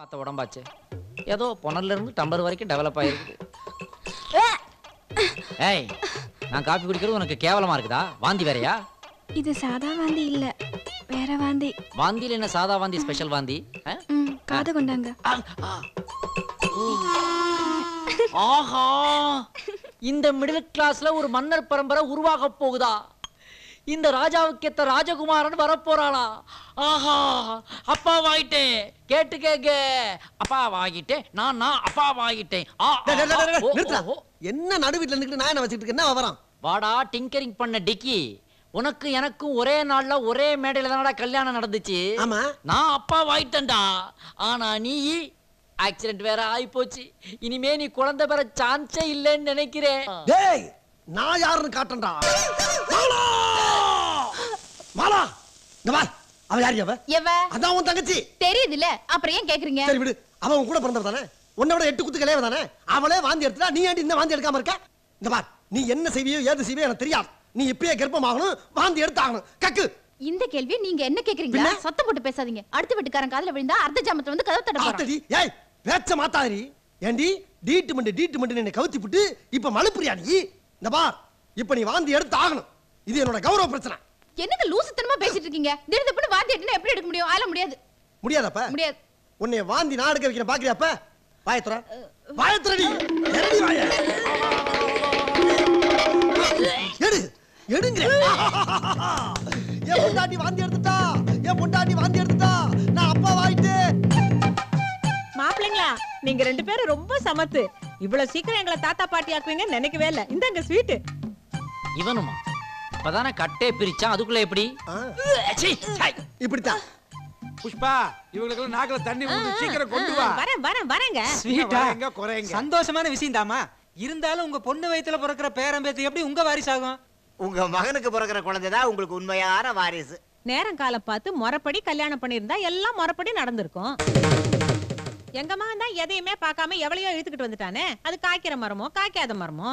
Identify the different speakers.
Speaker 1: பார்த்த உடம்பாச்சு. ஏதோ புனர்ல இருந்து டம்ளர் வரைக்கும் டெவலப் ஆயிருக்கு. ஏய் நான் காப்பி குடிக்கிறது உனக்கு கேவலமா இருக்குதா? வாந்தி வேறயா?
Speaker 2: இது சாதா வாந்தி இல்ல வேற வாந்தி.
Speaker 1: வாந்தியில் என்ன சாதா வாந்தி ஸ்பெஷல் வாந்தி?
Speaker 2: காது கொண்டாங்க.
Speaker 1: ஆஹா. இந்த மிடில் கிளாஸ்ல ஒரு மன்னர் பரம்பரை உருவாக போகுதா? இந்த ராஜாவுக்கு ஏத்த ராஜகுமாரன் வரப்போறாளா? ஆஹா அப்பா வாங்கிட்டேன் கேட்டு கேக்க. அப்பா வாங்கிட்டேன் நான் நான் அப்பா வாங்கிட்டேன்.
Speaker 3: என்ன நடுவீட்ல நிக்கிட்டு நான் என்ன வச்சிட்டு என்ன வரான்?
Speaker 1: வாடா டிங்கரிங் பண்ண டிக்கி. உனக்கு எனக்கும் ஒரே நாள்ல ஒரே மேடையில தானடா கல்யாணம் நடந்துச்சு.
Speaker 3: ஆமா.
Speaker 1: நான் அப்பா வாயிட்டேன்டா ஆனா நீ ஆக்சிடென்ட் வேற ஆயி போச்சு இனிமே நீ குழந்தை பெற சான்ஸே இல்லைன்னு நினைக்கிறேன்.
Speaker 3: நான் யாருன்னு காட்டேன்டா இந்த வா. அவ யாரு அவ?
Speaker 4: எவ?
Speaker 3: அதான் உன் தங்கச்சி.
Speaker 4: தெரியுதுல்ல அப்புறம் ஏன் கேக்குறீங்க?
Speaker 3: சரி விடு. அவ உன் கூட பிறந்தவ தானே? உன்னை விட எட்டு குத்து கிளையவ தானே? அவளே வாந்தி எடுத்துட்டா நீ ஏன்டி இந்த வாந்தி எடுக்காம இருக்க? இந்த பார். நீ என்ன செய்வியோ ஏது செய்வியோ எனக்கு தெரியாது. நீ இப்பயே கர்ப்பமாகணும் வாந்தி எடுத்தாகணும். கக்கு.
Speaker 4: இந்த கேள்வி நீங்க என்ன கேக்குறீங்களா
Speaker 3: பின்ன?
Speaker 4: சத்தம் போட்டு பேசாதீங்க. அடுத்த வீட்டுக்காரன் காதுல விழுந்தா அர்த்த ஜாமத்துல வந்து கதவு தட்ட போறான்.
Speaker 3: ஏய் பேச்ச மாத்தாதடி. ஏண்டி டீட்மெண்ட் டீட்மெண்ட் என்னை கவுத்தி விட்டு இப்ப மழுப்புறியா நீ? இந்த பார். இப்ப நீ வாந்தி எடுத்து ஆகணும் இது என்னோட கௌரவ பிரச்சனை.
Speaker 4: என்னங்க லூசுத்தனமா இருக்கீங்க திடீர்னு வாந்தி எடுத்துனா எப்படி எடுக்க முடியும்? ஆல முடியாது.
Speaker 3: முடியாதப்ப?
Speaker 4: முடியாது.
Speaker 3: உன்னை வாந்தி நான் எடுக்க வைக்கிறேன் பாக்குறியாப்ப? வாயத்துற வாயத்துறடி எரடி வாய எடு எடுங்க என் பொண்டாட்டி வாந்தி எடுத்துட்டா. என் பொண்டாட்டி வாந்தி எடுத்துட்டா. நான் அப்பா வாயிட்டு.
Speaker 5: மாப்பிள்ளைங்களா நீங்க ரெண்டு பேரும் ரொம்ப சமத்து. இவ்வளவு சீக்கிரம் எங்களை தாத்தா பாட்டி ஆக்குவீங்கன்னு நினைக்கவே இல்ல. இந்தாங்க ஸ்வீட்
Speaker 1: இவனுமா? இப்பதானே கட்டே பிரிச்சான். அதுக்குள்ள எப்படி.
Speaker 3: இப்படித்தான்.
Speaker 6: புஷ்பா இவங்களுக்கு நாக்குல தண்ணி ஊத்தி சீக்கிரம் கொண்டு வா.
Speaker 5: வரேன் வரேன் வரேங்க.
Speaker 6: ஸ்வீட்டா? எங்க குறைங்க.
Speaker 7: சந்தோஷமான விஷயம் தாமா இருந்தாலும் உங்க பொண்ணு வயித்துல பிறக்கிற பேரம்பேத்து எப்படி உங்க வாரிசாகும்
Speaker 8: உங்க மகனுக்கு பிறக்கிற குழந்தை தான் உங்களுக்கு உண்மையான வாரிசு.
Speaker 5: நேரம் காலம் பார்த்து முறைப்படி கல்யாணம் பண்ணியிருந்தா எல்லாம் முறைப்படி நடந்திருக்கும். எங்க மகன் தான் எதையுமே பார்க்காம எவ்வளையோ இழுத்துக்கிட்டு வந்துட்டானே? அது காய்க்கிற மரமோ காய்க்காத மரமோ?